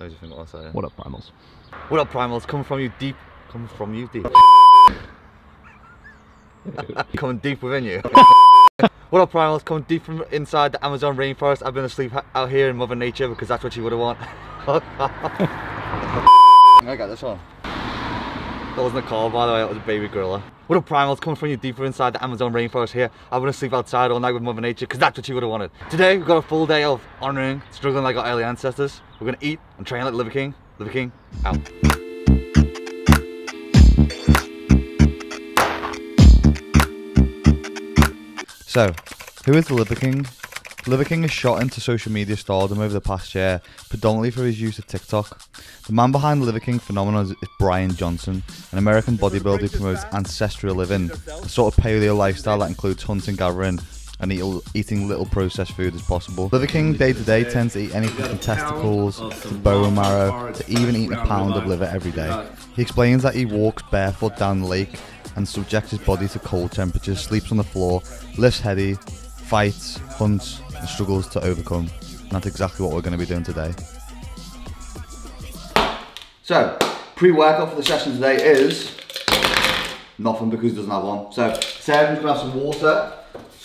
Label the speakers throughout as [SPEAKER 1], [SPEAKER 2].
[SPEAKER 1] How do you think what
[SPEAKER 2] up, primals?
[SPEAKER 1] What up, primals? Coming from you deep. Coming from you deep. coming deep within you. what up, primals? Coming deep from inside the Amazon rainforest. I've been asleep out here in Mother Nature because that's what you would have wanted. I got this one. That wasn't a call, by the way, that was a baby gorilla. What up, primals? Coming from you deeper inside the Amazon rainforest here. I want to sleep outside all night with Mother Nature because that's what you would have wanted. Today, we've got a full day of honouring, struggling like our early ancestors. We're to eat and train like Liver King. Liver King, out. So, who is the Liver King? Liver King has shot into social media stardom over the past year, predominantly for his use of TikTok. The man behind the Liver King phenomenon is Brian Johnson, an American bodybuilder who promotes ancestral living, a sort of paleo lifestyle that includes hunting, gathering, and eat, eating little processed food as possible. Liver King day to day tends to eat anything from testicles to bone marrow to even eating a pound of liver every day. He explains that he walks barefoot down the lake and subjects his body to cold temperatures, sleeps on the floor, lifts heavy, fights, hunts, and struggles to overcome. And that's exactly what we're going to be doing today. So, pre-workout for the session today is nothing because he doesn't have one. So, Sarah's going to have some water,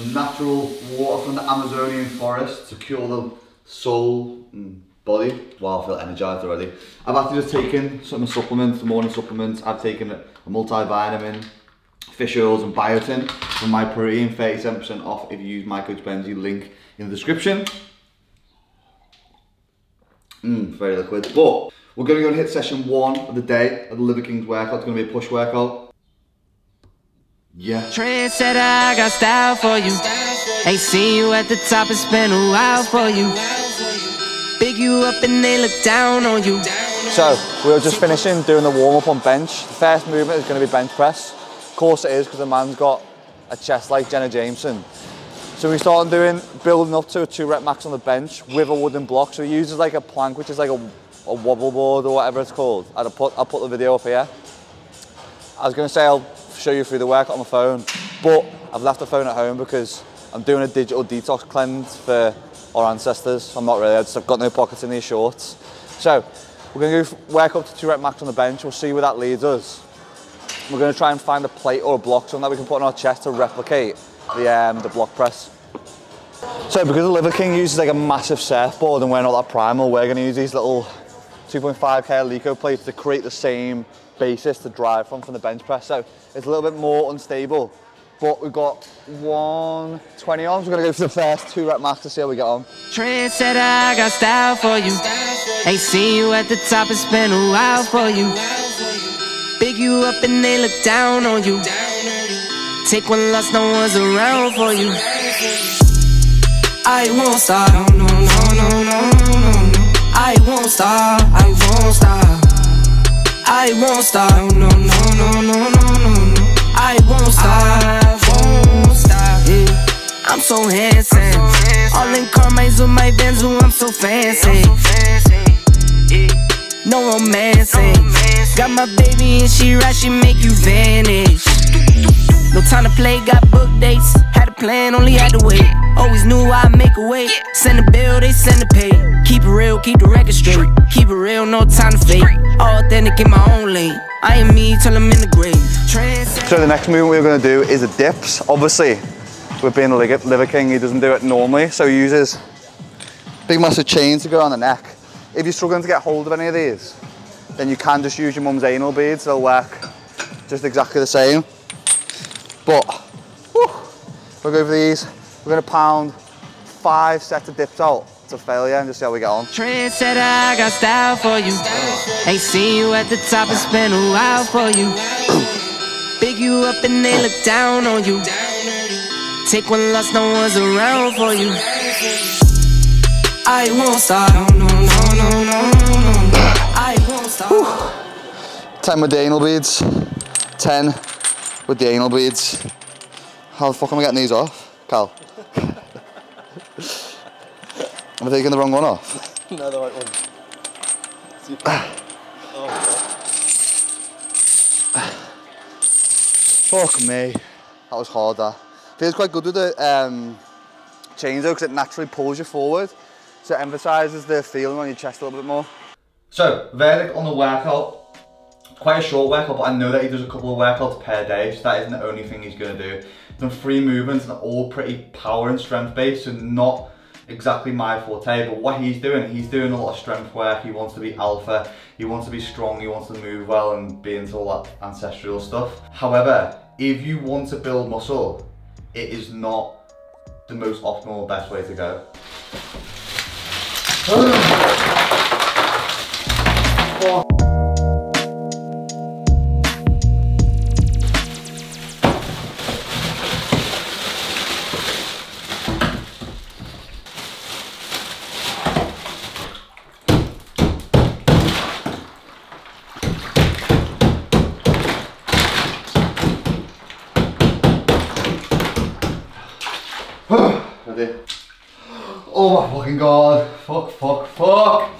[SPEAKER 1] some natural water from the Amazonian forest to cure the soul and body. Wow, I feel energized already. I've actually just taken some supplements, the morning supplements. I've taken a multivitamin, fish oils and biotin from MyProtein, 37% off if you use my coach Benji link in the description. Mmm, very liquid. But we're going to go and hit session one of the day of the Liver Kings workout. It's going to be a push workout. Yeah.
[SPEAKER 3] Trendsetter, I got style for you. Ain't seen you at the top, it's been a while for you. Big you up and they look down on you.
[SPEAKER 1] So, we were just finishing doing the warm up on bench. The first movement is going to be bench press. Of course it is because the man's got a chest like Jenna Jameson. So we started doing, building up to a two rep max on the bench with a wooden block. So he uses like a plank, which is like a, a wobble board or whatever it's called. I'll put, I'll put the video up here. I was going to say I'll show you through the workout on my phone, but I've left the phone at home because I'm doing a digital detox cleanse for our ancestors. I'm not really, I've got no pockets in these shorts. So we're going to go work up to two rep max on the bench. We'll see where that leads us. We're going to try and find a plate or a block, something that we can put on our chest to replicate the, um, the block press. So because the Liver King uses like a massive surfboard and we're not that primal, we're going to use these little 2.5k Eleiko plates to create the same basis to drive from from the bench press. So it's a little bit more unstable. But we've got 120 arms. We're gonna go for the first two rep max to see how we get on.
[SPEAKER 3] Trendsetter, I got style for you. Ain't seen you at the top, it's been a while for you. Big you up and they look down on you. Take one loss, no one's around for you. I won't stop, no, no, no, no, no, no. I won't stop, I won't stop. I won't stop, no, no, no, no, no, no, no. I won't stop, I won't stop. Yeah. I'm so handsome. All in Carmine's with my Benz, ooh, I'm so fancy. I'm so fancy. Yeah. No romancing. Got my baby and she right, she make you vanish. No time to play, got book dates. Had a plan, only had to wait. Always knew I'd make a way. Send a bill, they send a pay. Keep it real, keep the record straight. Keep it real, no time to fake. Authentic in my own lane. I am me till I'm in the grave.
[SPEAKER 1] So the next movement we're going to do is the dips. Obviously, with being a Liver King, he doesn't do it normally, so he uses big massive chains to go on the neck. If you're struggling to get hold of any of these, then you can just use your mum's anal beads. They'll work just exactly the same. But whew, we'll go for these. We're going to pound five sets of dips out to failure and just see how we get on.
[SPEAKER 3] Trendsetter, I got style for you. Ain't seen you at the top, it's been a while for you. Big you up and they look down on you. Take one loss, no one's around for you. I won't stop, no, no, no, no, no, no. I won't stop.
[SPEAKER 1] 10 with the anal beads, 10 with the anal beads. How the fuck am I getting these off? Cal? am I taking the wrong one off?
[SPEAKER 2] no, the right one.
[SPEAKER 1] Fuck me. That was hard, that. Feels quite good with the um, chains though, because it naturally pulls you forward. So it emphasises the feeling on your chest a little bit more. So, verdict on the workout. Quite a short workout, but I know that he does a couple of workouts per day, so that isn't the only thing he's gonna do. Done three movements and all pretty power and strength based, so not exactly my forte, but what he's doing, he's doing a lot of strength work. He wants to be alpha, he wants to be strong, he wants to move well and be into all that ancestral stuff. However, if you want to build muscle, it is not the most optimal, best way to go. Oh. Oh my fucking god. Fuck, fuck, fuck.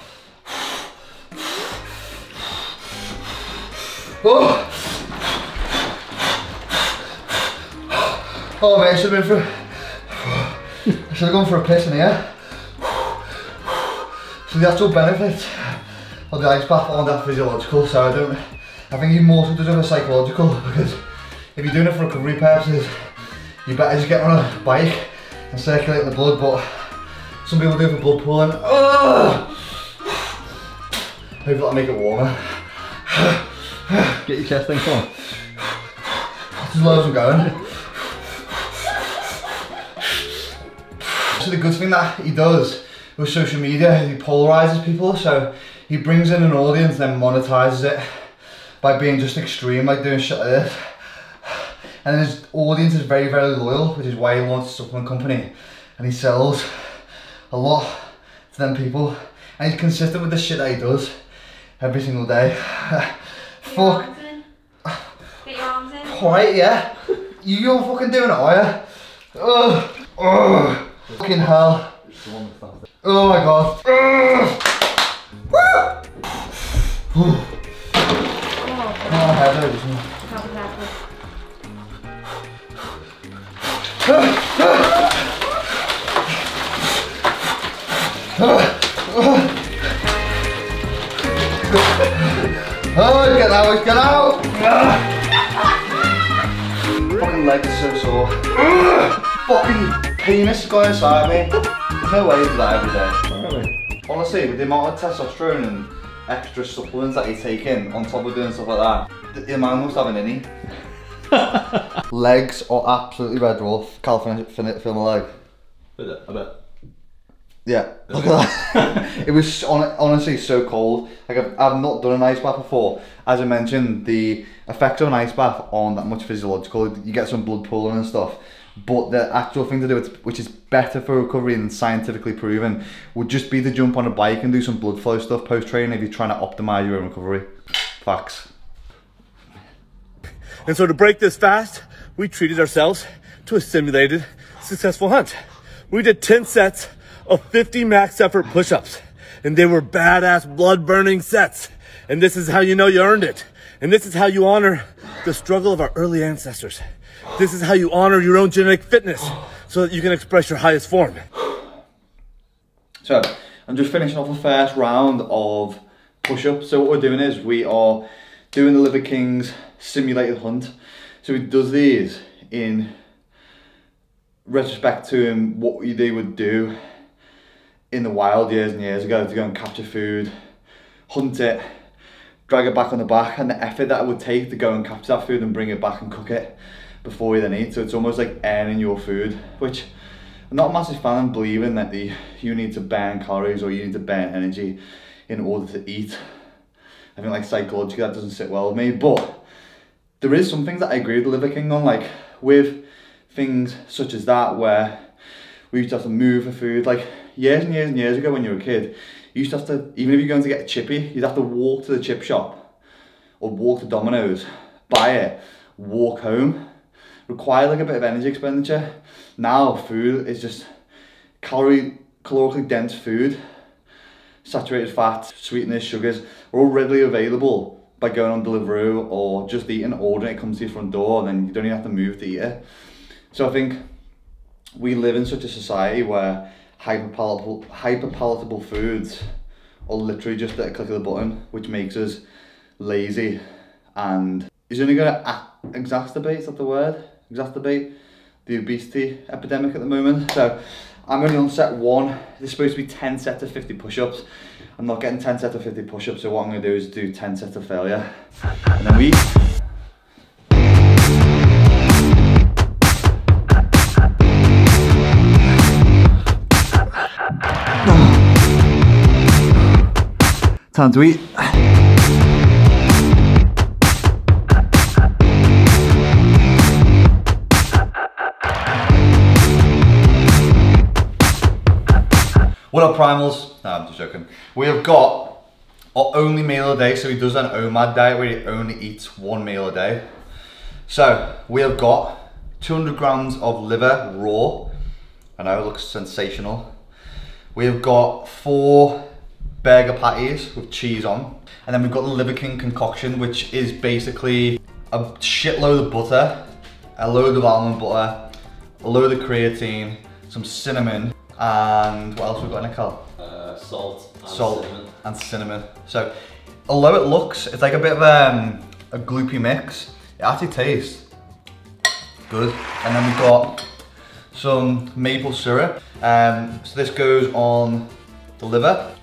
[SPEAKER 1] Oh. Oh mate, I should have been for I should have gone for a piss in here. So the actual benefits of the ice bath aren't that physiological, so I don't I think you more so does a psychological because if you're doing it for recovery purposes, you better just get on a bike and circulate the blood, but some people do for blood pooling. Ugh! Hopefully that'll make it warmer.
[SPEAKER 2] Get your chest thing on.
[SPEAKER 1] That's as low as I'm going. So the good thing that he does with social media is he polarizes people. So he brings in an audience and then monetizes it by being just extreme, like doing shit like this. And his audience is very, very loyal, which is why he launched a supplement company. And he sells a lot to them people. And he's consistent with the shit that he does every single day.
[SPEAKER 4] Get your
[SPEAKER 1] Fuck.
[SPEAKER 4] arms in. Get your arms in.
[SPEAKER 1] Alright, yeah. You, you're fucking doing it, are you? Ugh. Ugh. Fucking hell. Oh my god. Ugh. Woo.
[SPEAKER 4] Oh,
[SPEAKER 1] My head hurts. Oh, get out, get out! Fucking leg is so sore. Fucking penis going inside me. There's no way he does that every day. Honestly, with the amount of testosterone and extra supplements that he's taking on top of doing stuff like that, the, the man must have an innie. Legs are absolutely red dwarf. California film a leg.
[SPEAKER 2] I bet.
[SPEAKER 1] Yeah, look at that. it was on, honestly so cold. Like I've, I've not done an ice bath before. As I mentioned, the effects of an ice bath aren't that much physiological. You get some blood pooling and stuff. But the actual thing to do, which is better for recovery and scientifically proven, would just be to jump on a bike and do some blood flow stuff post training if you're trying to optimize your own recovery. Facts.
[SPEAKER 5] And so to break this fast, we treated ourselves to a simulated successful hunt. We did 10 sets of 50 max effort push-ups and they were badass blood burning sets. And this is how you know you earned it. And this is how you honor the struggle of our early ancestors. This is how you honor your own genetic fitness so that you can express your highest form.
[SPEAKER 1] So I'm just finishing off the first round of push-ups. So what we're doing is we are doing the Liver Kings simulated hunt. So he does these in retrospect to him what they would do in the wild years and years ago to go and capture food, hunt it, drag it back on the back, and the effort that it would take to go and capture that food and bring it back and cook it before you then eat. So it's almost like earning your food, which I'm not a massive fan of believing that the you need to burn calories or you need to burn energy in order to eat. I think like psychologically that doesn't sit well with me, but there is some things that I agree with the Liver King on, like with things such as that where we used to have to move for food. Like years and years and years ago when you were a kid, you used to have to, even if you're going to get a chippy, you'd have to walk to the chip shop or walk to Domino's, buy it, walk home. Require like a bit of energy expenditure. Now food is just calorie, calorically dense food, saturated fats, sweeteners, sugars, are all readily available by going on Deliveroo or just eating, ordering it comes to your front door and then you don't even have to move to eat it. So I think we live in such a society where hyperpalatable, hyperpalatable foods are literally just at a click of the button, which makes us lazy and is only going to exacerbate, is that the word? Exacerbate the obesity epidemic at the moment. So I'm only on set one. This is supposed to be 10 sets of 50 push-ups. I'm not getting 10 sets of 50 push-ups, so what I'm to do is do 10 sets of failure. And then we Time to eat. What primals? No, I'm just joking. We have got our only meal a day, so he does an OMAD diet where he only eats one meal a day. So we have got 200 grams of liver raw. I know it looks sensational. We have got four burger patties with cheese on. And then we've got the Liver King concoction, which is basically a shitload of butter, a load of almond butter, a load of creatine, some cinnamon, and what else we've got in Cal?
[SPEAKER 2] Uh, salt. And
[SPEAKER 1] Salt
[SPEAKER 2] Cinnamon.
[SPEAKER 1] and cinnamon. So, although it looks, it's like a bit of um, a gloopy mix, it actually tastes good. And then we've got some maple syrup. Um, so this goes on the liver.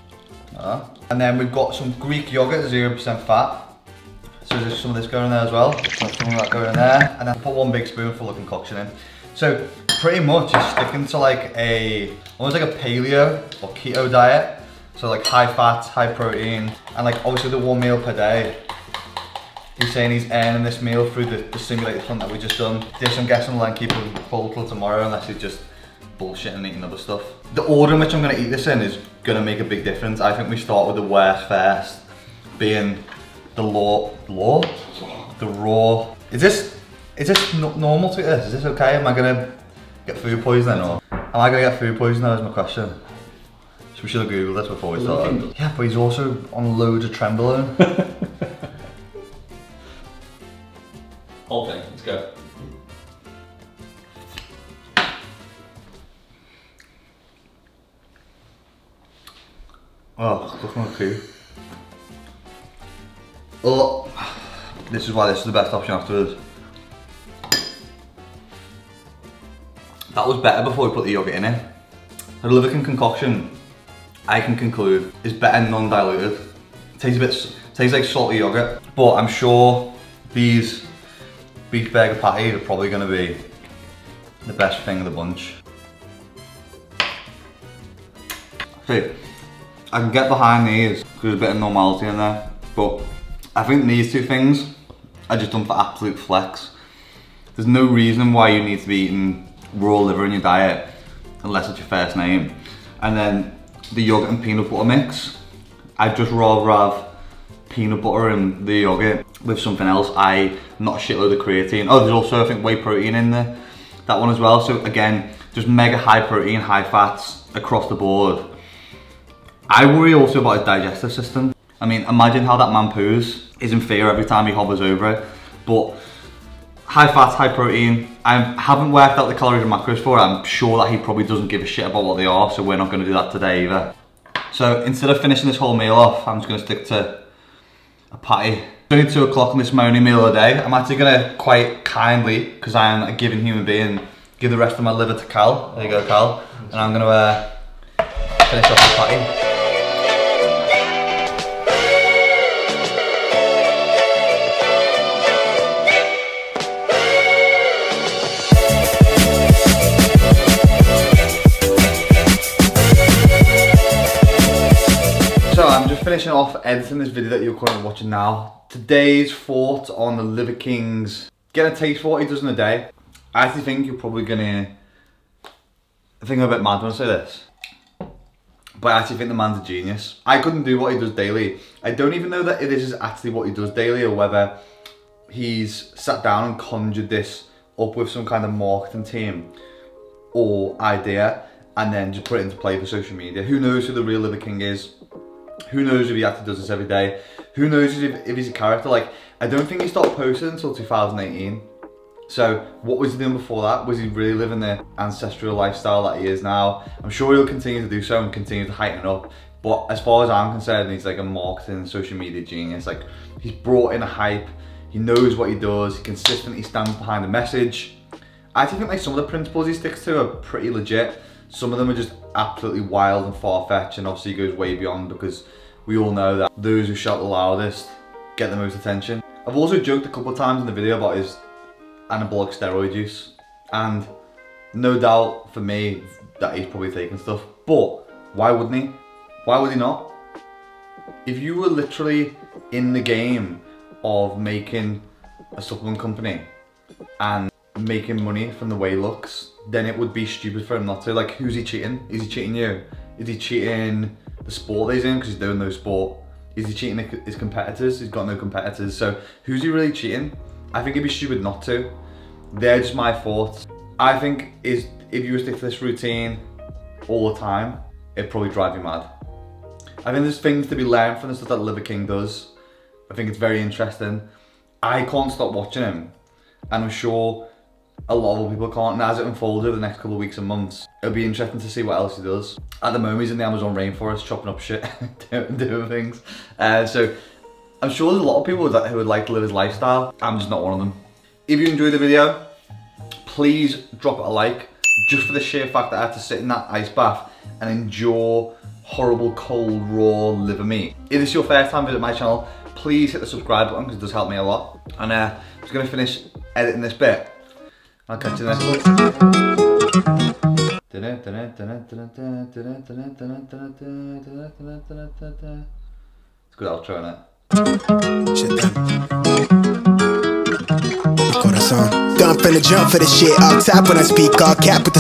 [SPEAKER 1] Uh, and then we've got some Greek yogurt, 0% fat. So there's some of this going in there as well. Some of that going in there. And then put one big spoonful of concoction in. So pretty much it's sticking to like a, almost like a paleo or keto diet. So like high fat, high protein, and like obviously the one meal per day. He's saying he's earning this meal through the, the simulated hunt that we just done. This I'm guessing will then keep him full till tomorrow unless he's just bullshit and eating other stuff. The order in which I'm gonna eat this in is gonna make a big difference. I think we start with the worst first, being the law, law? The raw. Is this, is this no- normal to eat this? Is this okay? Am I gonna get food poisoning or? Am I gonna get food poisoning is my question. So we should have googled this before we started. Yeah, but he's also on loads of trenbolone.
[SPEAKER 2] Whole thing. Let's go.
[SPEAKER 1] Oh, look at my poo. Oh, this is why this is the best option afterwards. That was better before we put the yogurt in it. The Liver King concoction, I can conclude, is better non-diluted. Tastes a bit, tastes like salty yogurt, but I'm sure these beef burger patties are probably going to be the best thing of the bunch. See, I can get behind these because there's a bit of normality in there, but I think these two things are just done for absolute flex. There's no reason why you need to be eating raw liver in your diet unless it's your first name. And then the yogurt and peanut butter mix, I'd just rather have peanut butter and the yogurt with something else. I not a shitload of creatine. Oh, there's also I think whey protein in there, that one as well. So again, just mega high protein, high fats across the board. I worry also about his digestive system. I mean, imagine how that man poos. Is in fear every time he hovers over it. But high fat, high protein. I haven't worked out the calories and macros for it. I'm sure that he probably doesn't give a shit about what they are, so we're not going to do that today either. So instead of finishing this whole meal off, I'm just going to stick to a patty. It's only two o'clock and this is my only meal of the day. I'm actually going to quite kindly, because I am a giving human being, give the rest of my liver to Cal. There you go, Cal. And I'm going to uh, finish off the patty. Finishing off editing this video that you're currently watching now. Today's thought on the Liver Kings. Get a taste for what he does in a day. I actually think you're probably gonna... Think I'm a bit mad when I say this. But I actually think the man's a genius. I couldn't do what he does daily. I don't even know that this is actually what he does daily or whether he's sat down and conjured this up with some kind of marketing team or idea and then just put it into play for social media. Who knows who the real Liver King is? Who knows if he actually does this every day? Who knows if, if he's a character? Like, I don't think he stopped posting until 2018. So, what was he doing before that? Was he really living the ancestral lifestyle that he is now? I'm sure he'll continue to do so and continue to heighten up, But as far as I'm concerned, he's like a marketing social media genius. Like he's brought in a hype. He knows what he does. He consistently stands behind the message. I actually think like some of the principles he sticks to are pretty legit. Some of them are just absolutely wild and far-fetched and obviously goes way beyond because we all know that those who shout the loudest get the most attention. I've also joked a couple of times in the video about his anabolic steroid use and no doubt for me that he's probably taking stuff but why wouldn't he? Why would he not? If you were literally in the game of making a supplement company and making money from the way he looks, then it would be stupid for him not to. Like, who's he cheating? Is he cheating you? Is he cheating the sport he's in because he's doing no sport? Is he cheating his competitors? He's got no competitors. So who's he really cheating? I think it'd be stupid not to. They're just my thoughts. I think is if you stick to this routine all the time, it'd probably drive you mad. I think there's things to be learned from the stuff that Liver King does. I think it's very interesting. I can't stop watching him. And I'm sure a lot of people can't. And as it unfolds over the next couple of weeks and months, it'll be interesting to see what else he does. At the moment, he's in the Amazon rainforest chopping up shit, doing, doing things. Uh, so I'm sure there's a lot of people that, who would like to live his lifestyle. I'm just not one of them. If you enjoyed the video, please drop it a like, just for the sheer fact that I had to sit in that ice bath and endure horrible cold raw liver meat. If this is your first time visit my channel, please hit the subscribe button because it does help me a lot. And uh, I'm just gonna finish editing this bit. I'll catch you in next one. It's a good outro, innit?
[SPEAKER 6] Shit done. Corazon. Done finna jump for the shit. All tap when I speak, all cap with the